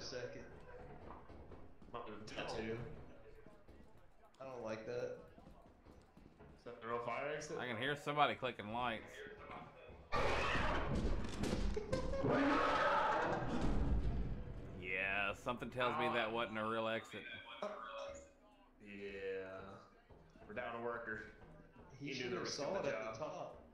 a second. Not tattoo. I don't like that. Is that the real fire exit? I can hear somebody clicking lights. Yeah, something tells me that wasn't a real exit. Yeah. We're down a worker. He He should have saw it at the top.